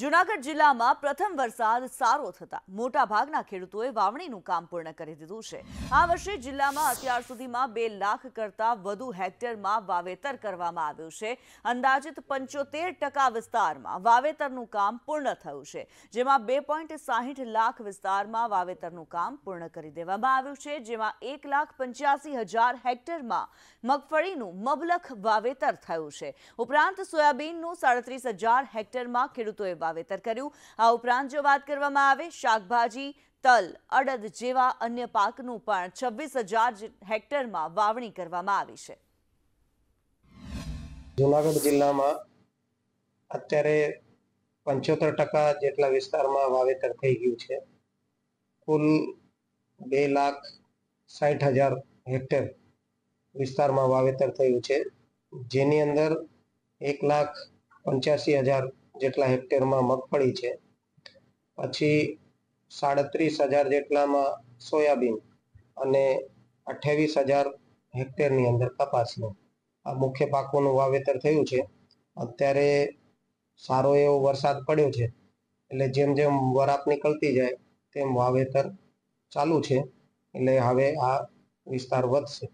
જૂનાગઢ જિલ્લામાં પ્રથમ વરસાદ સારો થતા મોટા ભાગના ખેડૂતોએ વાવણીનું કામ પૂર્ણ કરી દીધું છે. આ વર્ષે જિલ્લામાં અત્યાર સુધીમાં બે લાખ કરતા વધુ હેક્ટરમાં વાવેતર કરવામાં આવ્યું છે. અંદાજિત પંચોતેર વિસ્તારમાં વાવેતરનું કામ પૂર્ણ થયું છે, જેમાં બે સાહીઠ લાખ વિસ્તારમાં વાવેતરનું કામ પૂર્ણ કરી દેવામાં આવ્યું છે, જેમાં એક લાખ પંચ્યાસી હજાર હેક્ટરમાં મગફળીનું મબલખ વાવેતર થયું છે. ઉપરાંત સોયાબીનનું સાડત્રીસ હજાર હેક્ટરમાં ખેડૂતોએ વાવેતર કર્યું. આ ઉપરાંત જો વાત કરવામાં આવે, શાકભાજી, તલ, અડદ જેવા અન્ય પાકનું પણ છવ્વીસ હેક્ટરમાં વાવણી કરવામાં આવી છે. જુનાગઢ જિલ્લામાં અત્યારે પંચોતેર ટકા જેટલા વિસ્તારમાં વાવેતર થઈ ગયું છે. કુલ બે લાખ સાઠ હજાર હેક્ટર વિસ્તારમાં વાવેતર થયું છે. જેની અંદર એક લાખ પંચ્યાસી હજાર જેટલા હેક્ટરમાં મગફળી છે. પછી સાડત્રીસ હજાર જેટલામાં સોયાબીન અને અઠ્યાવીસ હજાર હેક્ટરની અંદર કપાસનું. આ મુખ્ય પાકોનું વાવેતર થયું છે. અત્યારે સારો એવો વરસાદ પડ્યો છે. એટલે જેમ જેમ વરાપ નીકળતી જાય, તેમ વાવેતર ચાલુ છે. એટલે હવે આ વિસ્તાર વધશે.